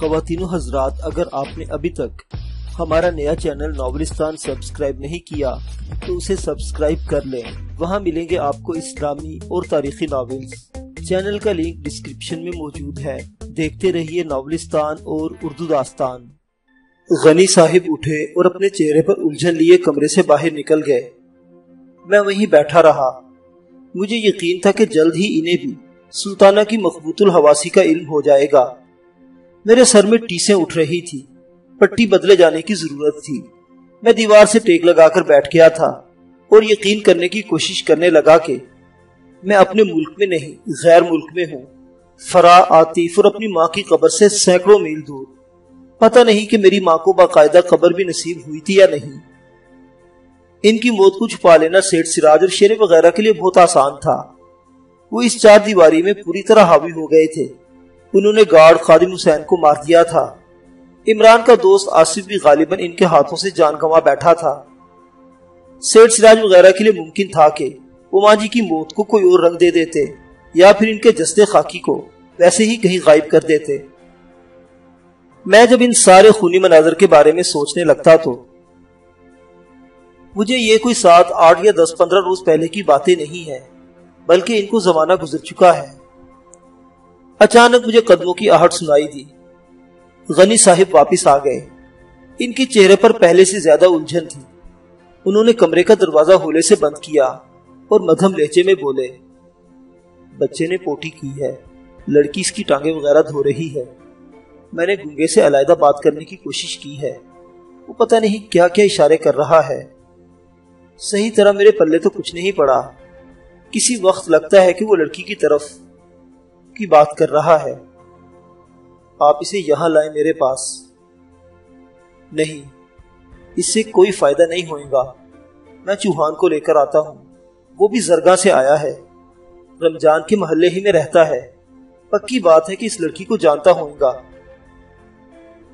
خواتین و حضرات، اگر آپ نے ابھی تک ہمارا نیا چینل ناولستان سبسکرائب نہیں کیا، تو اسے سبسکرائب کر لیں۔ وہاں ملیں گے آپ کو اسلامی اور تاریخی ناولز۔ چینل کا لنک ڈسکرپشن میں موجود ہے۔ دیکھتے رہیے ناولستان اور اردو داستان۔ غنی صاحب اٹھے اور اپنے چہرے پر الجھن لیے کمرے سے باہر نکل گئے۔ میں وہیں بیٹھا رہا۔ مجھے یقین تھا کہ جلد ہی انہیں بھی سلطانہ کی مخبوط الحواسی کا علم ہو جائے گا۔ میرے سر میں ٹیسیں اٹھ رہی تھی، پٹی بدلے جانے کی ضرورت تھی۔ میں دیوار سے ٹیک لگا کر بیٹھ گیا تھا اور یقین کرنے کی کوشش کرنے لگا کہ میں اپنے ملک میں نہیں، غیر ملک میں ہوں۔ فرا عاطف اور اپنی ماں کی قبر سے سینکڑوں میل دور۔ پتہ نہیں کہ میری ماں کو باقاعدہ قبر بھی نصیب ہوئی تھی یا نہیں۔ ان کی موت کو چھپا لینا سیٹ سراج اور شیر وغیرہ کے لیے بہت آسان تھا۔ وہ اس چار دیواری میں پوری طرح حاوی ہو گئے تھے۔ انہوں نے گارڈ خادم حسین کو مار دیا تھا۔ عمران کا دوست آصف بھی غالباً ان کے ہاتھوں سے جان گوا بیٹھا تھا۔ سیٹ سراج وغیرہ کے لیے ممکن تھا کہ وہ جی کی موت کو کوئی اور رنگ دے دیتے یا پھر ان کے جستے خاکی کو ویسے ہی کہیں غائب کر دیتے۔ میں جب ان سارے خونی مناظر کے بارے میں سوچنے لگتا تو مجھے یہ کوئی سات، آٹھ یا دس، پندرہ روز پہلے کی باتیں نہیں ہیں، بلکہ ان کو زمانہ گزر چکا ہے۔ اچانک مجھے قدموں کی آہٹ سنائی دی۔ غنی صاحب واپس آ گئے۔ ان کے چہرے پر پہلے سے زیادہ الجھن تھی۔ انہوں نے کمرے کا دروازہ ہولے سے بند کیا اور مدھم لہچے میں بولے، بچے نے پوٹی کی ہے۔ لڑکی اس کی ٹانگیں وغیرہ دھو رہی ہے۔ میں نے گنگے سے علیحدہ بات کرنے کی کوشش کی ہے۔ وہ پتہ نہیں کیا کیا اشارے کر رہا ہے۔ صحیح طرح میرے پلے تو کچھ نہیں پڑا۔ کسی وقت لگتا ہے کہ وہ لڑکی کی طرف کی بات کر رہا ہے۔ آپ اسے یہاں لائیں میرے پاس۔ نہیں، اس سے کوئی فائدہ نہیں ہوئے گا۔ میں چوہان کو لے کر آتا ہوں۔ وہ بھی زرگاں سے آیا ہے۔ رمضان کے محلے ہی میں رہتا ہے۔ پکی بات ہے کہ اس لڑکی کو جانتا ہوں گا۔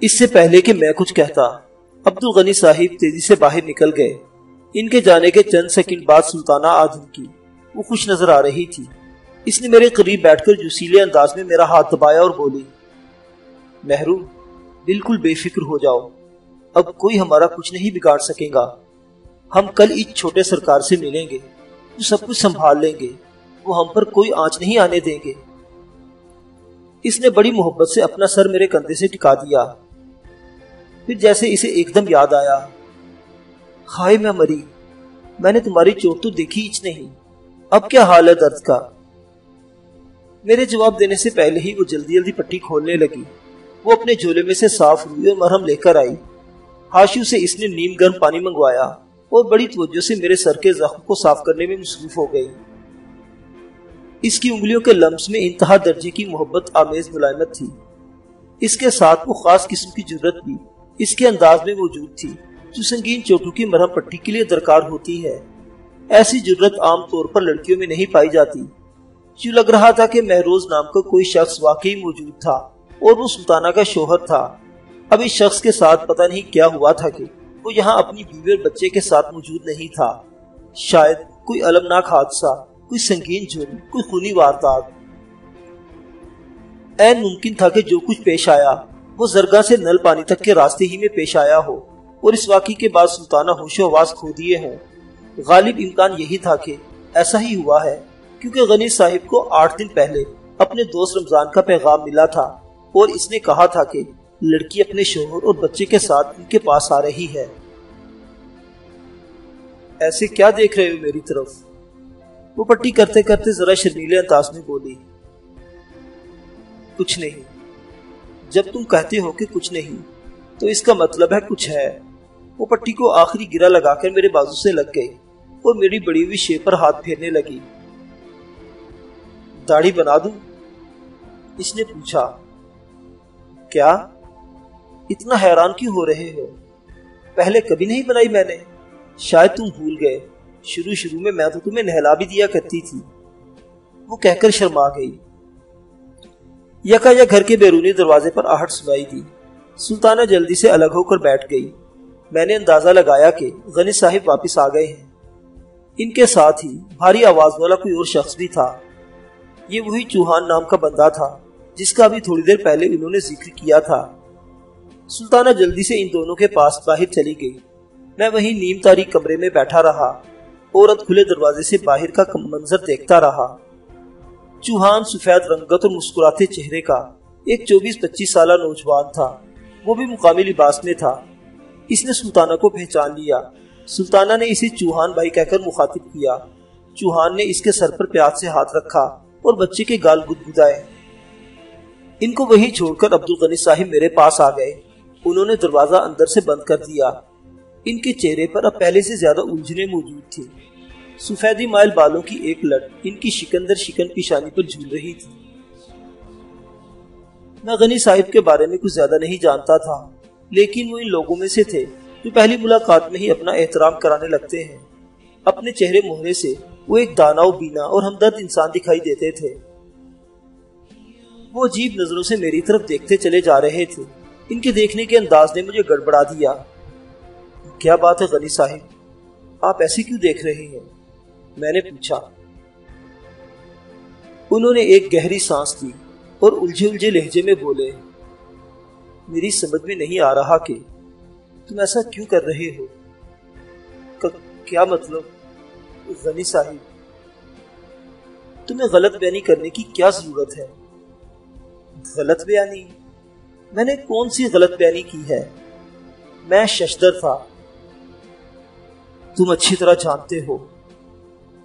اس سے پہلے کہ میں کچھ کہتا عبد الغنی صاحب تیزی سے باہر نکل گئے۔ ان کے جانے کے چند سیکنڈ بعد سلطانہ آدم کی وہ خوش نظر آ رہی تھی۔ اس نے میرے قریب بیٹھ کر جوسیلے انداز میں میرا ہاتھ دبایا اور بولی، محروم، بالکل بے فکر ہو جاؤ۔ اب کوئی ہمارا کچھ نہیں بگاڑ سکے گا۔ ہم کل اس چھوٹے سرکار سے ملیں گے وہ سب کچھ سنبھال لیں گے۔ وہ ہم پر کوئی آنچ نہیں آنے دیں گے۔ اس نے بڑی محبت سے اپنا سر میرے کندھے سے ٹکا دیا۔ پھر جیسے اسے ایک دم یاد آیا، ہائے، میں مری۔ میں نے تمہاری چوٹ تو دیکھی اچ نہیں۔ اب کیا حال ہے درد کا؟ میرے جواب دینے سے پہلے ہی وہ جلدی جلدی پٹی کھولنے لگی۔ وہ اپنے جھولے میں سے صاف روئی اور مرہم لے کر آئی۔ ہاشو سے اس نے نیم گرم پانی منگوایا اور بڑی توجہ سے میرے سر کے زخم کو صاف کرنے میں مصروف ہو گئی۔ اس کی انگلیوں کے لمس میں انتہا درجے کی محبت آمیز ملائمت تھی۔ اس کے ساتھ وہ خاص قسم کی ضرورت بھی اس کے انداز میں موجود تھی۔ جو سنگین چوٹوں کی مرہم پٹی کے لیے درکار ہوتی ہے۔ ایسی ضرورت عام طور پر لڑکیوں میں نہیں پائی جاتی۔ یوں لگ رہا تھا کہ محروز نام کا کوئی شخص واقعی موجود تھا اور وہ سلطانہ کا شوہر تھا۔ اب اس شخص کے ساتھ پتہ نہیں کیا ہوا تھا کہ وہ یہاں اپنی بیوی اور بچے کے ساتھ موجود نہیں تھا۔ شاید کوئی المناک حادثہ، کوئی سنگین جرم، کوئی خونی واردات۔ این ممکن تھا کہ جو کچھ پیش آیا، وہ زرگاہ سے نل پانی تک کے راستے ہی میں پیش آیا ہو اور اس واقعی کے بعد سلطانہ ہوش و آواز کھو دیے ہوں۔ غالب امکان یہی تھا کہ ایسا ہی ہوا ہے۔ کیونکہ غنی صاحب کو آٹھ دن پہلے اپنے دوست رمضان کا پیغام ملا تھا اور اس نے کہا تھا کہ لڑکی اپنے شوہر اور بچے کے ساتھ ان کے پاس آ رہی ہے۔ ایسے کیا دیکھ رہے ہو میری طرف؟ وہ پٹی کرتے کرتے ذرا شرمیلے انداز میں بولی، کچھ نہیں۔ جب تم کہتے ہو کہ کچھ نہیں، تو اس کا مطلب ہے کچھ ہے۔ وہ پٹی کو آخری گرا لگا کر میرے بازو سے لگ گئی اور میری بڑی ہوئی شیپ پر ہاتھ پھیرنے لگی۔ داڑھی بنا دوں؟ اس نے پوچھا، کیا اتنا حیران کیوں ہو رہے ہو؟ پہلے کبھی نہیں بنائی میں نے۔ شاید تم بھول گئے۔ شروع شروع میں میں تو تمہیں نہلا بھی دیا کرتی تھی۔ وہ کہہ کر شرما گئی۔ یکا یا گھر کے بیرونی دروازے پر آہٹ سنائی دی۔ سلطانہ جلدی سے الگ ہو کر بیٹھ گئی۔ میں نے اندازہ لگایا کہ غنی صاحب واپس آ گئے ہیں۔ ان کے ساتھ ہی بھاری آواز والا کوئی اور شخص بھی تھا۔ یہ وہی چوہان نام کا بندہ تھا، جس کا ابھی تھوڑی دیر پہلے انہوں نے ذکر کیا تھا۔ سلطانہ جلدی سے ان دونوں کے پاس باہر چلی گئی۔ میں وہیں نیم تاریخ کمرے میں بیٹھا رہا۔ عورت کھلے دروازے سے باہر کا منظر دیکھتا رہا۔ چوہان سفید رنگت اور مسکراتے چہرے کا ایک چوبیس پچیس سالہ نوجوان تھا۔ وہ بھی مقامی لباس میں تھا۔ اس نے سلطانہ کو پہچان لیا۔ سلطانہ نے اسے چوہان بھائی کہہ کر مخاطب کیا۔ چوہان نے اس کے سر پر پیاز سے ہاتھ رکھا۔ اور بچے کے گال گد گدائے ان کو وہی چھوڑ کر عبد الغنی صاحب میرے پاس آ گئے۔ انہوں نے دروازہ اندر سے بند کر دیا۔ ان کے چہرے پر اب پہلے سے زیادہ الجھنے موجود تھی سفیدی مائل بالوں کی ایک لٹ ان کی شکندر شکن پیشانی پر جھول رہی تھی۔ میں غنی صاحب کے بارے میں کچھ زیادہ نہیں جانتا تھا، لیکن وہ ان لوگوں میں سے تھے جو پہلی ملاقات میں ہی اپنا احترام کرانے لگتے ہیں۔ اپنے چہرے مہرے سے وہ ایک دانا و بینا اور ہمدرد انسان دکھائی دیتے تھے۔ وہ عجیب نظروں سے میری طرف دیکھتے چلے جا رہے تھے۔ ان کے دیکھنے کے انداز نے مجھے گڑبڑا دیا۔ کیا بات ہے غنی صاحب؟ آپ ایسے کیوں دیکھ رہے ہیں؟ میں نے پوچھا۔ انہوں نے ایک گہری سانس دی اور الجھے الجھے لہجے میں بولے، میری سمجھ میں نہیں آ رہا کہ تم ایسا کیوں کر رہے ہو؟ کیا مطلب؟ غنی صاحب، تمہیں غلط بیانی کرنے کی کیا ضرورت ہے؟ غلط بیانی؟ میں نے کون سی غلط بیانی کی ہے؟ میں ششدر تھا۔ تم اچھی طرح جانتے ہو۔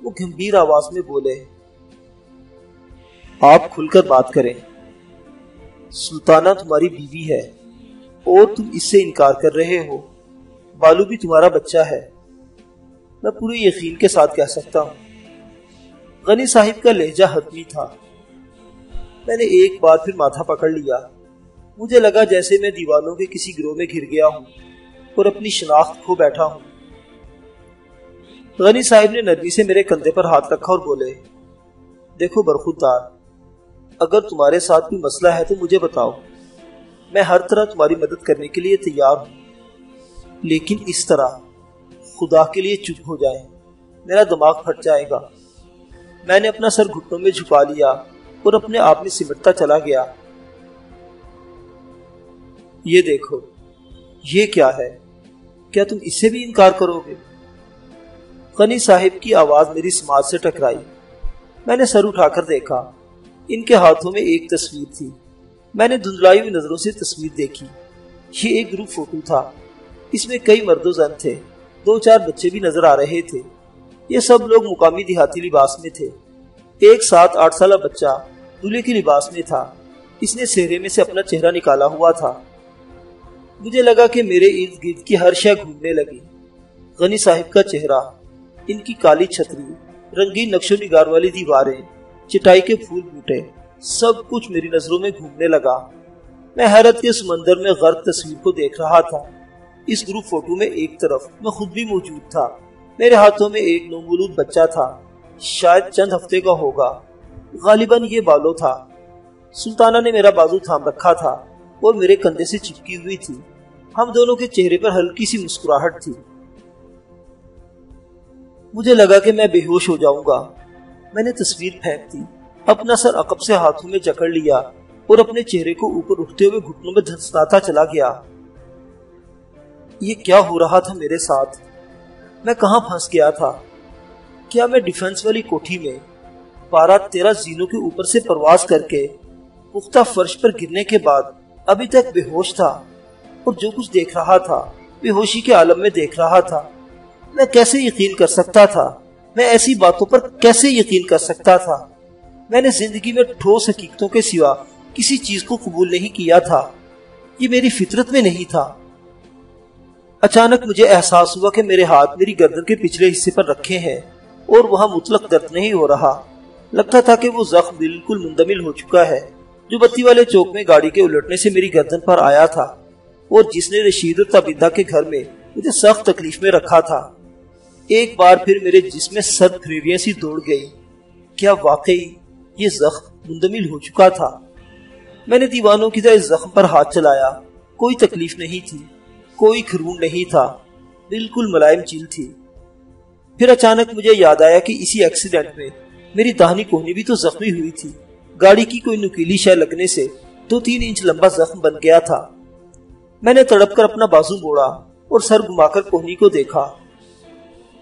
وہ گمبھیر آواز میں بولے، آپ کھل کر بات کریں۔ سلطانہ تمہاری بیوی ہے اور تم اس سے انکار کر رہے ہو۔ بالو بھی تمہارا بچہ ہے۔ میں پورے یقین کے ساتھ کہہ سکتا ہوں۔ غنی صاحب کا لہجہ حتمی تھا۔ میں نے ایک بار پھر ماتھا پکڑ لیا۔ مجھے لگا جیسے میں دیوانوں کے کسی گروہ میں گھر گیا ہوں اور اپنی شناخت کھو بیٹھا ہوں۔ غنی صاحب نے نرمی سے میرے کندھے پر ہاتھ رکھا اور بولے، دیکھو برخودار اگر تمہارے ساتھ کوئی مسئلہ ہے تو مجھے بتاؤ۔ میں ہر طرح تمہاری مدد کرنے کے لیے تیار ہوں، لیکن اس طرح خدا کے لیے چپ ہو جائے میرا دماغ پھٹ جائے گا۔ میں نے اپنا سر گھٹنوں میں جھکا لیا اور اپنے آپ میں سمٹتا چلا گیا۔ یہ دیکھو، یہ کیا ہے؟ کیا تم اسے بھی انکار کرو گے؟ غنی صاحب کی آواز میری سماج سے ٹکرائی۔ میں نے سر اٹھا کر دیکھا، ان کے ہاتھوں میں ایک تصویر تھی۔ میں نے دھندلائی ہوئی نظروں سے تصویر دیکھی۔ یہ ایک گروپ فوٹو تھا۔ اس میں کئی مرد و زن تھے۔ دو چار بچے بھی نظر آ رہے تھے۔ یہ سب لوگ مقامی دیہاتی لباس میں تھے۔ ایک سات آٹھ سالہ بچہ دلہے کے لباس میں تھا۔ اس نے سہرے میں سے اپنا چہرہ نکالا ہوا تھا۔ مجھے لگا کہ میرے ارد گرد کی ہر شے گھومنے لگی۔ غنی صاحب کا چہرہ، ان کی کالی چھتری، رنگین نقش و نگار والی دیواریں، چٹائی کے پھول بوٹے، سب کچھ میری نظروں میں گھومنے لگا۔ میں حیرت کے سمندر میں غرق تصویر کو دیکھ رہا تھا۔ اس گروپ فوٹو میں ایک طرف میں خود بھی موجود تھا۔ میرے ہاتھوں میں ایک نومولود بچہ تھا۔ شاید چند ہفتے کا ہوگا۔ غالباً یہ بالو تھا۔ سلطانہ نے میرا بازو تھام رکھا تھا۔ اور میرے کندھے سے چپکی ہوئی تھی۔ ہم دونوں کے چہرے پر ہلکی سی مسکراہٹ تھی۔ مجھے لگا کہ میں بے ہوش ہو جاؤں گا۔ میں نے تصویر پھینک دی۔ اپنا سر عقب سے ہاتھوں میں جکڑ لیا اور اپنے چہرے کو اوپر اٹھتے ہوئے گھٹنوں میں دھنسناتا چلا گیا۔ یہ کیا ہو رہا تھا میرے ساتھ؟ میں کہاں پھنس گیا تھا؟ کیا میں ڈیفنس والی کوٹھی میں بارہ تیرہ زینوں کے اوپر سے پرواز کر کے پختہ فرش پر گرنے کے بعد ابھی تک بے ہوش تھا اور جو کچھ دیکھ رہا تھا، بے ہوشی کے عالم میں دیکھ رہا تھا۔ میں کیسے یقین کر سکتا تھا؟ میں ایسی باتوں پر کیسے یقین کر سکتا تھا؟ میں نے زندگی میں ٹھوس حقیقتوں کے سوا کسی چیز کو قبول نہیں کیا تھا۔ یہ میری فطرت میں نہیں تھا۔ اچانک مجھے احساس ہوا کہ میرے ہاتھ میری گردن کے پچھلے حصے پر رکھے ہیں اور وہاں مطلق درد نہیں ہو رہا۔ لگتا تھا کہ وہ زخم بالکل مندمل ہو چکا ہے۔ جو بتی والے چوک میں گاڑی کے الٹنے سے میری گردن پر آیا تھا اور جس نے رشید اور تبیدہ کے گھر میں مجھے سخت تکلیف میں رکھا تھا۔ ایک بار پھر میرے جسم میں سرد پھریریاں سی دوڑ گئی کیا واقعی یہ زخم مندمل ہو چکا تھا؟ میں نے دیوانوں کی طرح اس زخم پر ہاتھ چلایا۔ کوئی تکلیف نہیں تھی۔ کوئی خرون نہیں تھا۔ بالکل ملائم چیل تھی۔ پھر اچانک مجھے یاد آیا کہ اسی ایکسیڈنٹ میں میری دہنی کونی بھی تو زخمی ہوئی تھی۔ گاڑی کی کوئی نکیلی شہ لگنے سے دو تین انچ لمبا زخم بن گیا تھا۔ میں نے تڑپ کر اپنا بازو موڑا اور سر گما کر کوہنی کو دیکھا۔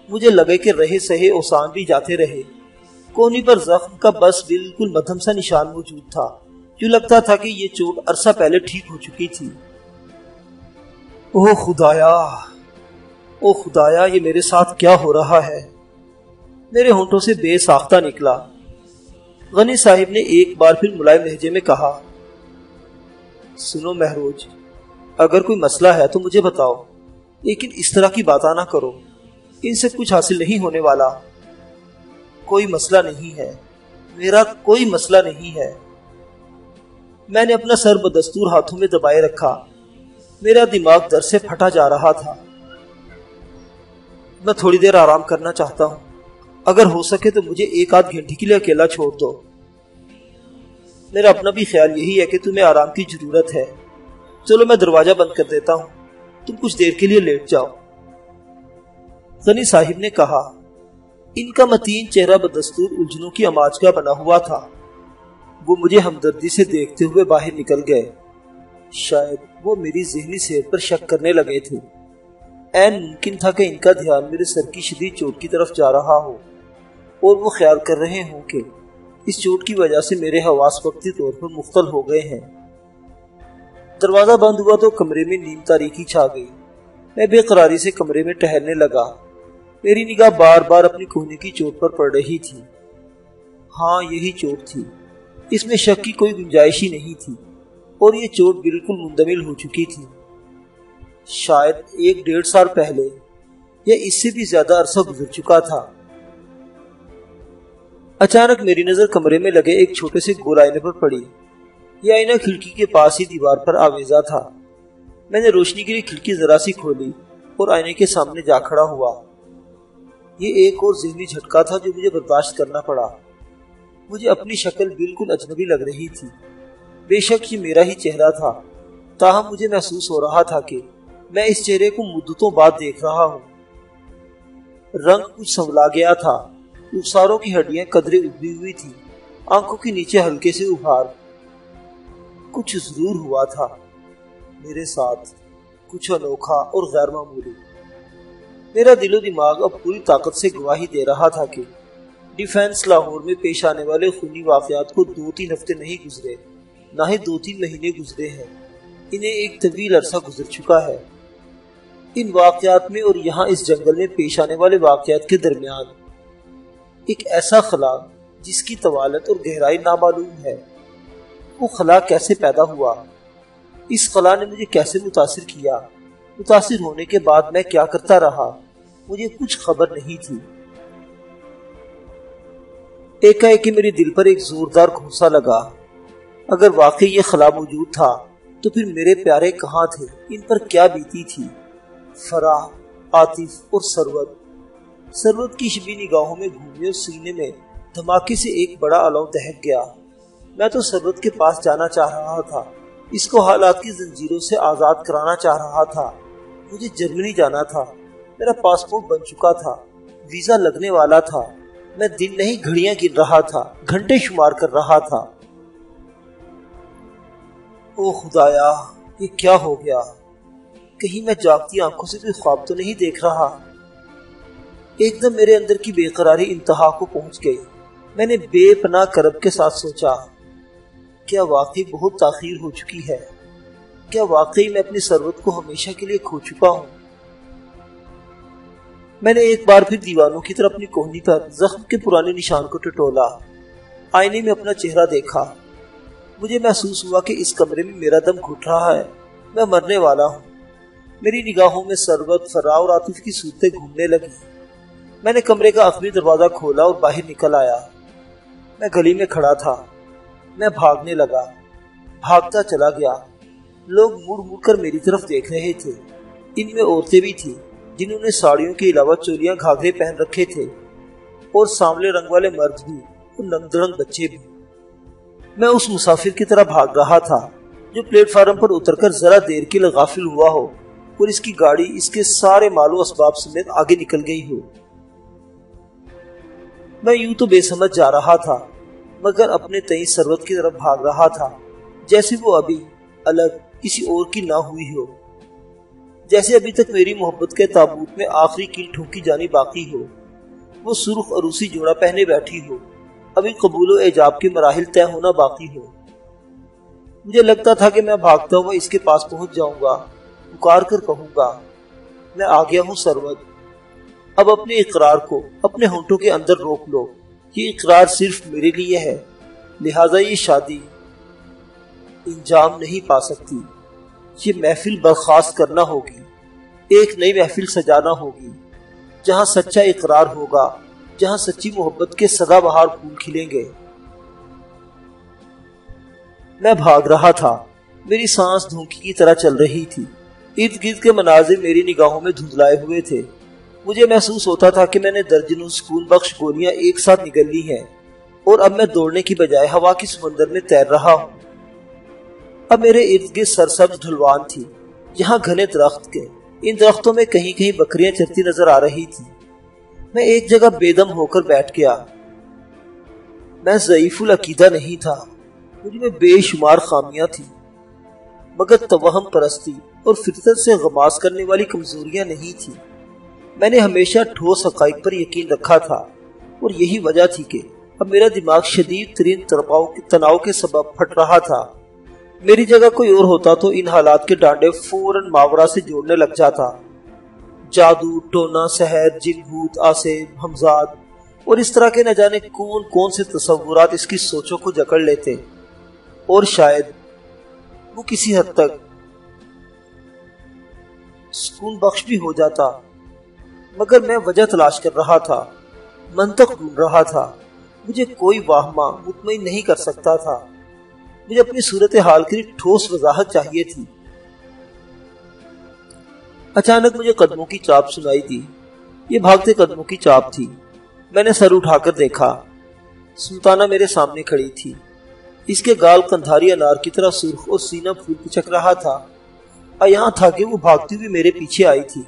مجھے لگے کہ رہے سہے اوسان بھی جاتے رہے۔ کونی پر زخم کا بس بالکل مدھم سا نشان موجود تھا۔ جو لگتا تھا کہ یہ چوٹ عرصہ پہلے ٹھیک ہو چکی تھی۔ او خدایا او خدایا، یہ میرے ساتھ کیا ہو رہا ہے؟ میرے ہونٹوں سے بے ساختہ نکلا۔ غنی صاحب نے ایک بار پھر ملائم لہجے میں کہا، سنو مہروج، اگر کوئی مسئلہ ہے تو مجھے بتاؤ، لیکن اس طرح کی بات نہ کرو، ان سے کچھ حاصل نہیں ہونے والا۔ کوئی مسئلہ نہیں ہے، میرا کوئی مسئلہ نہیں ہے۔ میں نے اپنا سر بدستور ہاتھوں میں دبائے رکھا۔ میرا دماغ در سے پھٹا جا رہا تھا۔ میں تھوڑی دیر آرام کرنا چاہتا ہوں۔ اگر ہو سکے تو مجھے ایک آدھ گھنٹے کے لیے اکیلا چھوڑ دو۔ میرا اپنا بھی خیال یہی ہے کہ تمہیں آرام کی ضرورت ہے۔ چلو میں دروازہ بند کر دیتا ہوں۔ تم کچھ دیر کے لیے لیٹ جاؤ۔ غنی صاحب نے کہا، ان کا متین چہرہ بدستور الجھنوں کی اماج کا بنا ہوا تھا۔ وہ مجھے ہمدردی سے دیکھتے ہوئے باہر نکل گئے۔ شاید وہ میری ذہنی صحت پر شک کرنے لگے تھے۔ این ممکن تھا کہ ان کا دھیان میرے سر کی شدید چوٹ کی طرف جا رہا ہو اور وہ خیال کر رہے ہوں کہ اس چوٹ کی وجہ سے میرے حواس وقتی طور پر مختل ہو گئے ہیں۔ دروازہ بند ہوا تو کمرے میں نیم تاریخی چھا گئی۔ میں بے قراری سے کمرے میں ٹہلنے لگا۔ میری نگاہ بار بار اپنی کوہنے کی چوٹ پر پڑ رہی تھی۔ ہاں یہی چوٹ تھی۔ اس میں شک کی کوئی گنجائش ہی نہیں تھی۔ اور یہ چوٹ بالکل مندمل ہو چکی تھی۔ شاید ایک ڈیڑھ سال پہلے یا اس سے بھی زیادہ عرصہ گزر چکا تھا۔ اچانک میری نظر کمرے میں لگے ایک چھوٹے سے گول آئینے پر پڑی۔ یہ آئینہ کھڑکی کے پاس ہی دیوار پر آویزا تھا۔ میں نے روشنی کے لیے کھڑکی ذرا سی کھولی اور آئینے کے سامنے جا کھڑا ہوا۔ یہ ایک اور ذہنی جھٹکا تھا جو مجھے برداشت کرنا پڑا۔ مجھے اپنی شکل بالکل اجنبی لگ رہی تھی۔ بے شک یہ میرا ہی چہرہ تھا۔ تاہم مجھے محسوس ہو رہا تھا کہ میں اس چہرے کو مدتوں بعد دیکھ رہا ہوں۔ رنگ کچھ سنبھلا گیا تھا۔ رخساروں کی ہڈیاں قدرے ابھی ہوئی تھی آنکھوں کے نیچے ہلکے سے ابھار کچھ ضرور ہوا تھا۔ میرے ساتھ کچھ انوکھا اور غیر معمولی۔ میرا دل و دماغ اب پوری طاقت سے گواہی دے رہا تھا کہ ڈیفینس لاہور میں پیش آنے والے خونی واقعات کو دو تین ہفتے نہیں گزرے۔ نہ ہی دو تین مہینے گزرے ہیں۔ انہیں ایک طویل عرصہ گزر چکا ہے۔ ان واقعات میں اور یہاں اس جنگل میں پیش آنے والے واقعات کے درمیان ایک ایسا خلا جس کی طوالت اور گہرائی نامعلوم ہے، وہ خلا کیسے پیدا ہوا؟ اس خلا نے مجھے کیسے متاثر کیا؟ متاثر ہونے کے بعد میں کیا کرتا رہا؟ مجھے کچھ خبر نہیں تھی۔ ایک میرے دل پر ایک زوردار گھونسا لگا۔ اگر واقعی یہ خلا موجود تھا، تو پھر میرے پیارے کہاں تھے؟ ان پر کیا بیتی تھی؟ فراہ، عاطف اور سرود۔ سرود کی شبی نگاہوں میں گھومے اور سینے میں دھماکے سے ایک بڑا علو دہک گیا۔ میں تو سرود کے پاس جانا چاہ رہا تھا۔ اس کو حالات کی زنجیروں سے آزاد کرانا چاہ رہا تھا۔ مجھے جرمنی جانا تھا۔ میرا پاسپورٹ بن چکا تھا۔ ویزا لگنے والا تھا۔ میں دن نہیں گھڑیاں گر رہا تھا۔ گھنٹے شمار کر رہا تھا۔ او خدایا، یہ کیا ہو گیا؟ کہیں میں جاگتی آنکھوں سے کوئی خواب تو نہیں دیکھ رہا؟ ایک دم میرے اندر کی بے قراری انتہا کو پہنچ گئی۔ میں نے بے پناہ کرب کے ساتھ سوچا، کیا واقعی بہت تاخیر ہو چکی ہے؟ کیا واقعی میں اپنی سروت کو ہمیشہ کے لیے کھو چکا ہوں؟ میں نے ایک بار پھر دیوانوں کی طرف اپنی کوہنی پر زخم کے پرانے نشان کو ٹٹولا۔ آئینے میں اپنا چہرہ دیکھا۔ مجھے محسوس ہوا کہ اس کمرے میں میرا دم گھٹ رہا ہے۔ میں مرنے والا ہوں۔ میری نگاہوں میں سروت فرا اور عاطف کی صورتیں گھومنے لگی میں نے کمرے کا آخری دروازہ کھولا اور باہر نکل آیا۔ میں گلی میں کھڑا تھا۔ میں بھاگنے لگا۔ بھاگتا چلا گیا۔ لوگ مڑ مڑ کر میری طرف دیکھ رہے تھے۔ ان میں عورتیں بھی تھی جنہوں نے ساڑیوں کے علاوہ چولیاں گھاگرے پہن رکھے تھے اور سامنے رنگ والے مرد بھی اور ننگ بچے بھی۔ میں اس مسافر کی طرح بھاگ رہا تھا، جو پلیٹ فارم پر اتر کر ذرا دیر کے لیے غافل ہوا ہو اور اس کی گاڑی اس کے سارے مالو اسباب سمیت آگے نکل گئی ہو۔ میں یوں تو بے سمجھ جا رہا تھا، مگر اپنے تئی سروت کی طرف بھاگ رہا تھا، جیسے وہ ابھی الگ کسی اور کی نہ ہوئی ہو۔ جیسے ابھی تک میری محبت کے تابوت میں آخری کیل ٹھوکی جانی باقی ہو، وہ سرخ عروسی جوڑا پہنے بیٹھی ہو۔ ابھی قبول و ایجاب کے مراحل طے ہونا باقی ہو مجھے لگتا تھا کہ میں بھاگتا ہوا اس کے پاس پہنچ جاؤں گا۔ پکار کر کہوں گا، میں آ گیا ہوں سرود۔ اب اپنے اقرار کو اپنے ہونٹوں کے اندر روک لو۔ یہ اقرار صرف میرے لیے ہے، لہذا یہ شادی انجام نہیں پا سکتی۔ یہ محفل برخاست کرنا ہوگی۔ ایک نئی محفل سجانا ہوگی، جہاں سچا اقرار ہوگا۔ جہاں سچی محبت کے سدا بہار پھول کھلیں گے۔ میں بھاگ رہا تھا۔ میری سانس دھونکی کی طرح چل رہی تھی۔ ارد گرد کے مناظر میری نگاہوں میں دھندلائے ہوئے تھے۔ مجھے محسوس ہوتا تھا کہ میں نے درجنوں سکون بخش گولیاں ایک ساتھ نگل لی ہیں۔ اور اب میں دوڑنے کی بجائے ہوا کی سمندر میں تیر رہا ہوں۔ اب میرے ارد گرد سرسبز ڈھلوان تھی یہاں گھنے درخت کے۔ ان درختوں میں کہیں کہیں بکریاں چرتی نظر آ رہی تھی میں ایک جگہ بے دم ہو کر بیٹھ گیا۔ میں ضعیف العقیدہ نہیں تھا۔ مجھ میں بے شمار خامیاں تھی مگر توہم پرستی اور فطرت سے غماز کرنے والی کمزوریاں نہیں تھی میں نے ہمیشہ ٹھوس حقائق پر یقین رکھا تھا۔ اور یہی وجہ تھی کہ اب میرا دماغ شدید ترین تناؤ کے سبب پھٹ رہا تھا۔ میری جگہ کوئی اور ہوتا تو ان حالات کے ڈانڈے فوراً ماورا سے جوڑنے لگ جاتا۔ جادو، ٹونا سہر جن بھوت، آسیب حمزاد اور اس طرح کے نہ جانے کون کون سے تصورات اس کی سوچوں کو جکڑ لیتے اور شاید وہ کسی حد تک سکون بخش بھی ہو جاتا۔ مگر میں وجہ تلاش کر رہا تھا، منطق ڈھونڈ رہا تھا۔ مجھے کوئی واہما مطمئن نہیں کر سکتا تھا۔ مجھے اپنی صورت حال کی ٹھوس وضاحت چاہیے تھی۔ اچانک مجھے قدموں کی چاپ سنائی دی۔ یہ بھاگتے قدموں کی چاپ تھی۔ میں نے سر اٹھا کر دیکھا۔ سلطانہ میرے سامنے کھڑی تھی۔ اس کے گال کندھاری انار کی طرح سرخ اور سینہ پھول پچک رہا تھا۔ اور یہاں تھا کہ وہ بھاگتی ہوئی میرے پیچھے آئی تھی۔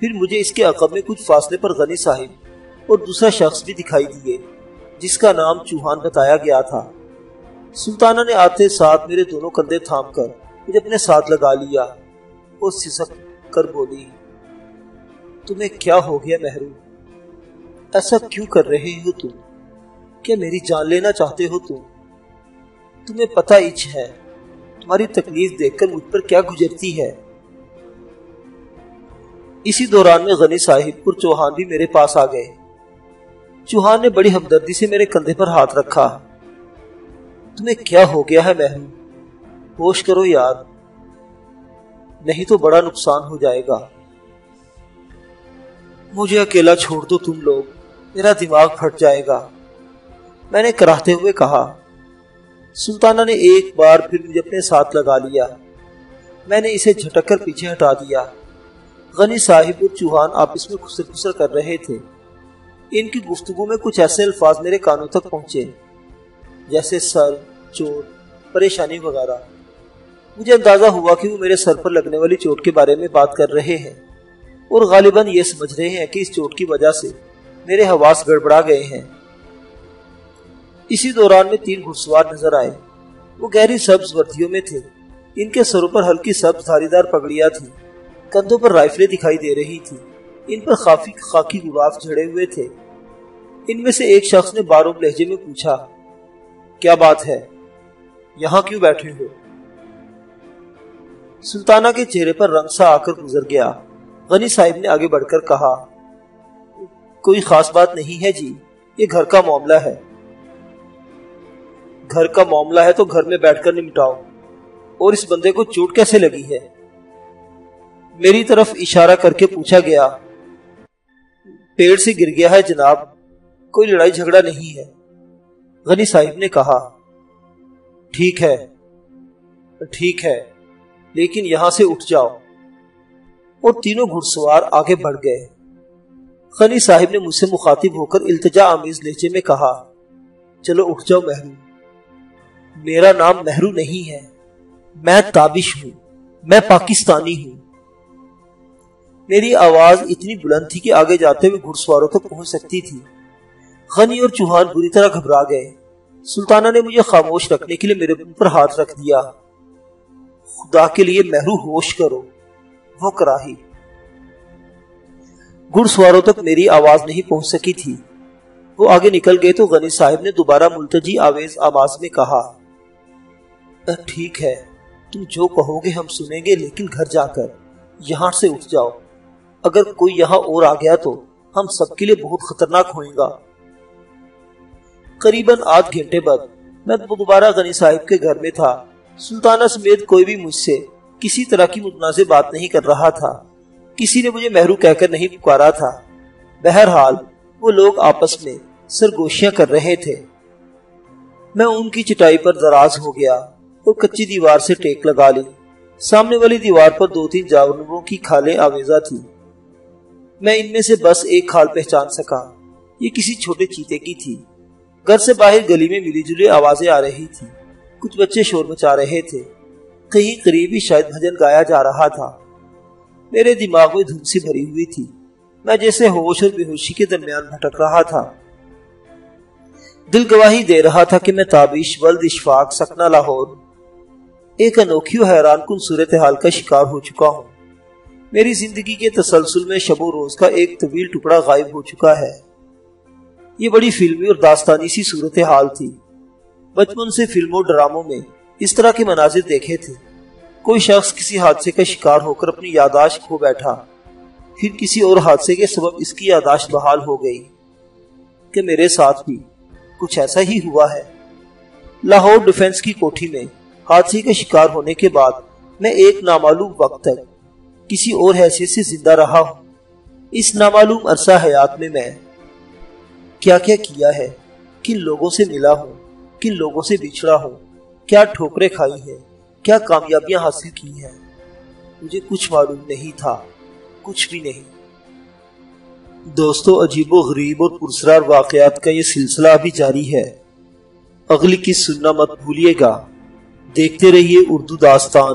پھر مجھے اس کے عقب میں کچھ فاصلے پر غنی صاحب اور دوسرا شخص بھی دکھائی دیے، جس کا نام چوہان بتایا گیا تھا۔ سلطانہ نے آتے ساتھ میرے دونوں کندھے تھام کر مجھے اپنے ساتھ لگا لیا اور سسک کر بولی، تمہیں کیا ہو گیا محروم ایسا کیوں کر رہے ہو تم؟ کیا میری جان لینا چاہتے ہو تم؟ تمہیں پتہ اچ ہے، تمہاری تکلیف دیکھ کر مجھ پر کیا گزرتی ہے. اسی دوران میں غنی صاحب اور چوہان بھی میرے پاس آ گئے۔ چوہان نے بڑی ہمدردی سے میرے کندھے پر ہاتھ رکھا۔ تمہیں کیا ہو گیا ہے محروم ہوش کرو یار نہیں تو بڑا نقصان ہو جائے گا۔ مجھے اکیلا چھوڑ دو تم لوگ، میرا دماغ پھٹ جائے گا۔ میں نے کراہتے ہوئے کہا، سلطانہ نے ایک بار پھر مجھے اپنے ساتھ لگا لیا۔ میں نے اسے جھٹک کر پیچھے ہٹا دیا۔ غنی صاحب اور چوہان آپس میں خسر خسر کر رہے تھے۔ ان کی گفتگو میں کچھ ایسے الفاظ میرے کانوں تک پہنچے، جیسے سر، چوٹ، پریشانی وغیرہ۔ مجھے اندازہ ہوا کہ وہ میرے سر پر لگنے والی چوٹ کے بارے میں بات کر رہے ہیں اور غالباً یہ سمجھ رہے ہیں کہ اس چوٹ کی وجہ سے میرے حواس گڑبڑا گئے ہیں۔ اسی دوران میں تین گھڑسوار نظر آئے۔ وہ گہری سبز وردیوں میں تھے۔ ان کے سروں پر ہلکی سبز دھاری دار پگڑیاں تھی کندھوں پر رائفلیں دکھائی دے رہی تھی ان پر خافی خاکی گلاف جھڑے ہوئے تھے۔ ان میں سے ایک شخص نے باروب لہجے میں پوچھا، کیا بات ہے؟ یہاں کیوں بیٹھے ہو؟ سلطانہ کے چہرے پر رنگ سا آ کر گزر گیا۔ غنی صاحب نے آگے بڑھ کر کہا، کوئی خاص بات نہیں ہے جی یہ گھر کا معاملہ ہے۔ گھر کا معاملہ ہے تو گھر میں بیٹھ کر نمٹاؤ۔ اور اس بندے کو چوٹ کیسے لگی ہے؟ میری طرف اشارہ کر کے پوچھا گیا، پیڑ سے گر گیا ہے جناب، کوئی لڑائی جھگڑا نہیں ہے۔ غنی صاحب نے کہا، ٹھیک ہے ٹھیک ہے۔ لیکن یہاں سے اٹھ جاؤ۔ اور تینوں گھڑ سوار آگے بڑھ گئے۔ غنی صاحب نے مجھ سے مخاطب ہو کر التجا آمیز لہجے میں کہا، چلو اٹھ جاؤ محرو میرا نام محرو نہیں ہے۔ میں تابش ہوں۔ میں پاکستانی ہوں۔ میری آواز اتنی بلند تھی کہ آگے جاتے ہوئے گھڑ سواروں تک پہنچ سکتی تھی۔ غنی اور چوہان بری طرح گھبرا گئے۔ سلطانہ نے مجھے خاموش رکھنے کے لیے میرے پر ہاتھ رکھ دیا۔ خدا کے لیے محرو ہوش کرو وہ کراہی گڑ سواروں تک میری آواز نہیں پہنچ سکی تھی۔ وہ آگے نکل گئے تو غنی صاحب نے دوبارہ ملتجی آویز آواز میں کہا ٹھیک ہے، تم جو کہو گے ہم سنیں گے، لیکن گھر جا کر، یہاں سے اٹھ جاؤ۔ اگر کوئی یہاں اور آ گیا تو ہم سب کے لیے بہت خطرناک ہوئے گا۔ قریباً آدھ گھنٹے بعد، میں دوبارہ غنی صاحب کے گھر میں تھا۔ سلطانہ سمیت کوئی بھی مجھ سے کسی طرح کی متنازع بات نہیں کر رہا تھا۔ کسی نے مجھے محرو کہہ کر نہیں پکارا تھا۔ بہرحال وہ لوگ آپس میں سرگوشیاں کر رہے تھے۔ میں ان کی چٹائی پر دراز ہو گیا۔ اور کچی دیوار سے ٹیک لگا لی۔ سامنے والی دیوار پر دو تین جانوروں کی کھالیں آویزہ تھی میں ان میں سے بس ایک کھال پہچان سکا۔ یہ کسی چھوٹے چیتے کی تھی۔ گھر سے باہر گلی میں ملی جلی آوازیں آ رہی تھی کچھ بچے شور مچا رہے تھے۔ کہیں قریبی شاید بھجن گایا جا رہا تھا۔ میرے دماغ میں دھن سی بھری ہوئی تھی۔ میں جیسے ہوش اور بے ہوشی کے درمیان بھٹک رہا تھا۔ دل گواہی دے رہا تھا کہ میں تابیش ولد اشفاق سکنا لاہور ایک انوکھی و حیران کن صورتحال کا شکار ہو چکا ہوں۔ میری زندگی کے تسلسل میں شب و روز کا ایک طویل ٹکڑا غائب ہو چکا ہے۔ یہ بڑی فلمی اور داستانی سی صورتحال تھی۔ بچپن سے فلموں، ڈراموں میں اس طرح کے مناظر دیکھے تھے۔ کوئی شخص کسی حادثے کا شکار ہو کر اپنی یاداشت کھو بیٹھا، پھر کسی اور حادثے کے سبب اس کی یاداشت بحال ہو گئی کہ میرے ساتھ بھی کچھ ایسا ہی ہوا ہے۔ لاہور ڈیفنس کی کوٹھی میں حادثے کا شکار ہونے کے بعد میں ایک نامعلوم وقت تک کسی اور حیثیت سے زندہ رہا ہوں۔ اس نامعلوم عرصہ حیات میں میں کیا کیا کیا ہے، کن لوگوں سے ملا ہوں کن لوگوں سے بچھڑا ہوں؟ کیا ٹھوکرے کھائی ہیں؟ کیا کامیابیاں حاصل کی ہیں؟ مجھے کچھ معلوم نہیں تھا، کچھ بھی نہیں۔ دوستو، عجیب و غریب اور پرسرار واقعات کا یہ سلسلہ ابھی جاری ہے۔ اگلی کی سننا مت بھولیے گا۔ دیکھتے رہیے اردو داستان۔